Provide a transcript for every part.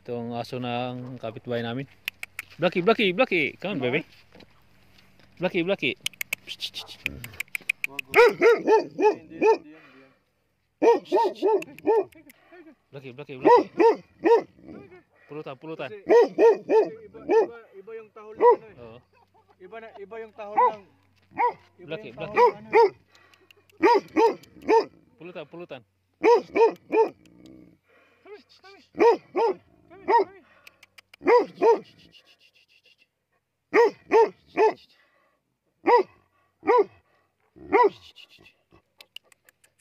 Ito ang aso ng kapitbahay namin. Blacky, Blacky, Blacky. Come on, baby. Blacky, Blacky. Blacky, Blacky, Blacky. Pulutan, pulutan. Kasi, iba, iba, iba yung tahol ng ano eh. Oo. Iba na, iba yung tahol ng Iba Blackie, yung tahol Blackie. ng ano eh. Pulutan, pulutan.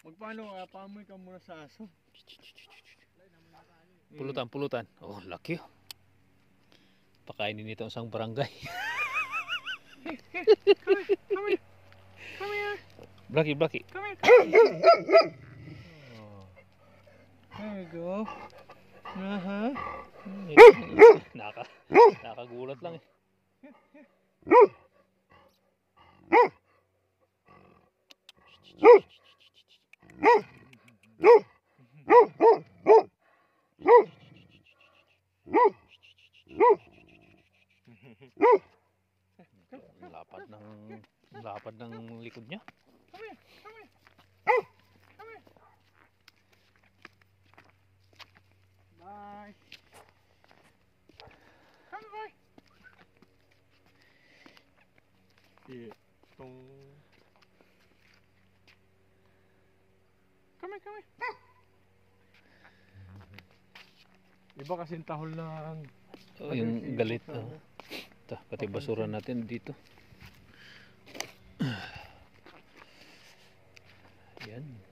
Magpaano, uh, paamoy ka muna sa aso. Pulutan, pulutan. Oh, laki. oh. Pakainin nito ang isang barangay. Come here, Blacky, Blacky. come here. There you go. Aha. Lapad ng lapad ng likod niya. Come here, Yeah. Dong. Come here, come here. Iba kasing tahol lang. Oh, yung galit. Oh. Ito, pati basura natin dito. Yan.